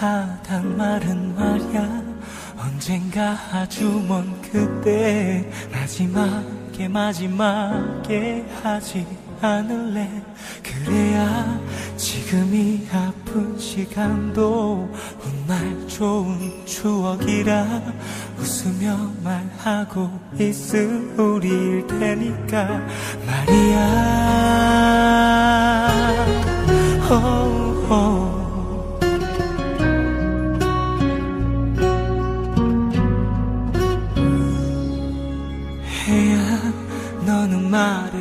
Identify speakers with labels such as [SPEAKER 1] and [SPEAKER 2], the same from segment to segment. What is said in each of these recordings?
[SPEAKER 1] 날은 말야. 언젠가 아주 먼 그때 마지막에 마지막에 하지 않을래? 그래야 지금이 아픈 시간도 훗날 좋은 추억이라 웃으며 말하고 있으리일 테니까 말이야. oh, oh.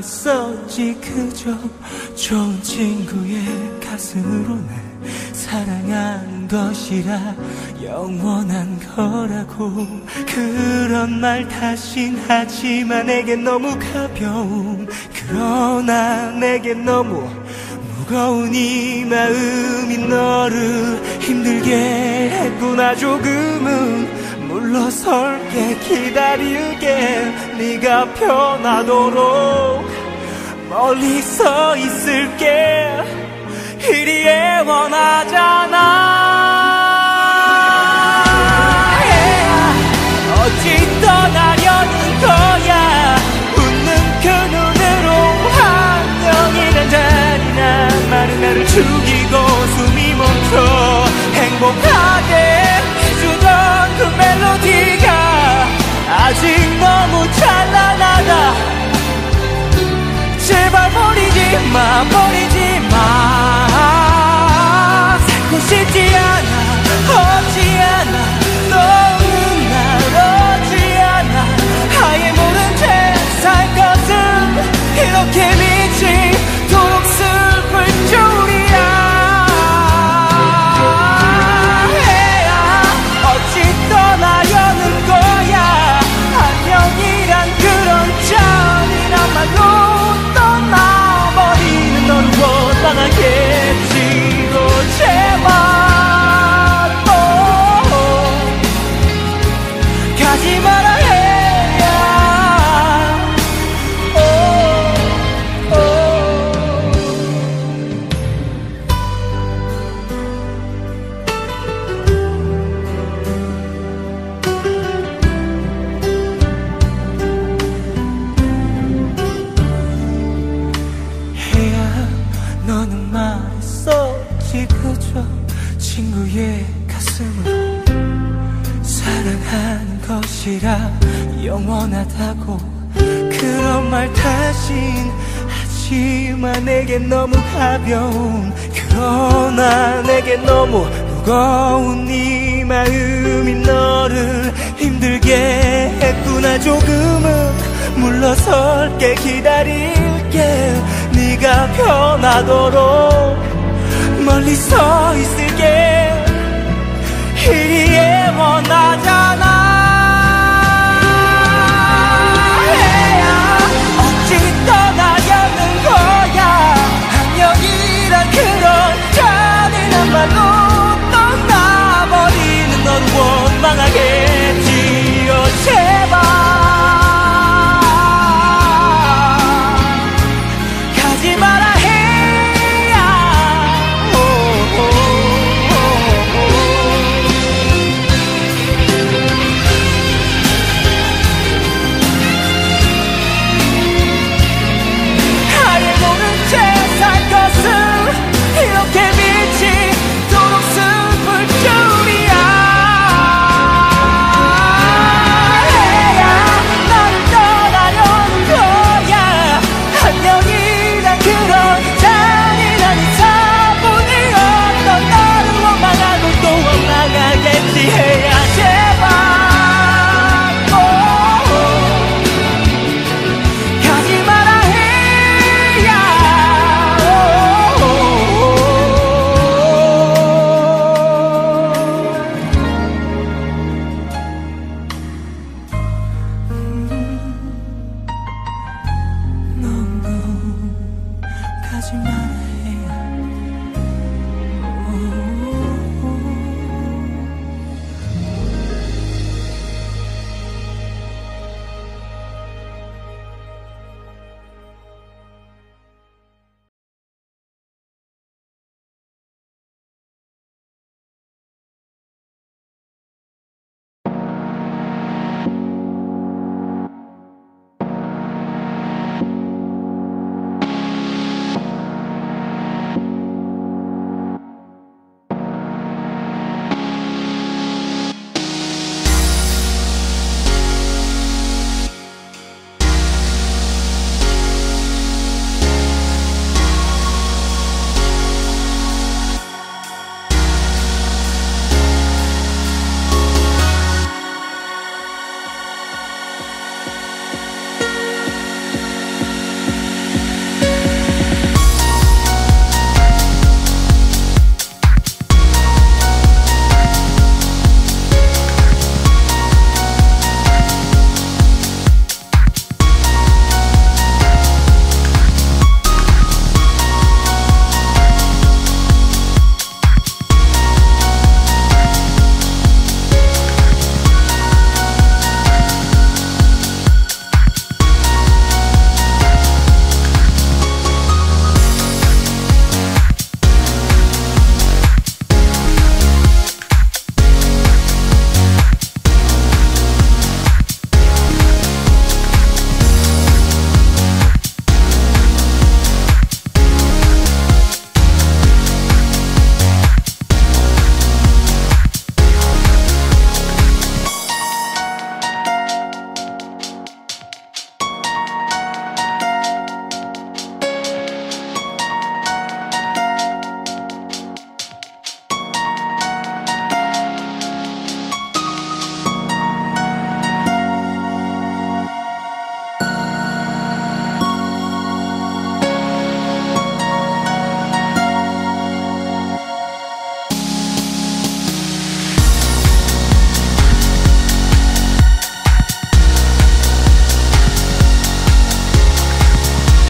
[SPEAKER 1] 말했었지 그저 좋은 친구의 가슴으로 날 사랑하는 것이라 영원한 거라고. 그런 말 다신 하지만 내겐 너무 가벼운 그러나 내겐 너무 무거운 이 마음이 너를 힘들게 했구나. 조금은 물러설게 기다릴게. 네가 편하도록 멀리 서 있을게. 이리 애원하잖아. 어찌 떠나려는 거야? 웃는 그 눈으로 안녕이란 잔인한 말은 나를 죽이고 숨이 멈춰 행복하게 해주던 그 멜로디가 아직 너무 가지 마라 해야 오, 오. 해야 너는 말했었지 그저 친구의 가슴으로 사랑하는 것이라 영원하다고 그런 말 다신 하지만 내겐 너무 가벼운 그러나 내겐 너무 무거운 이 마음이 너를 힘들게 했구나. 조금은 물러설게 기다릴게. 네가 편하도록 멀리 서 있을 tonight.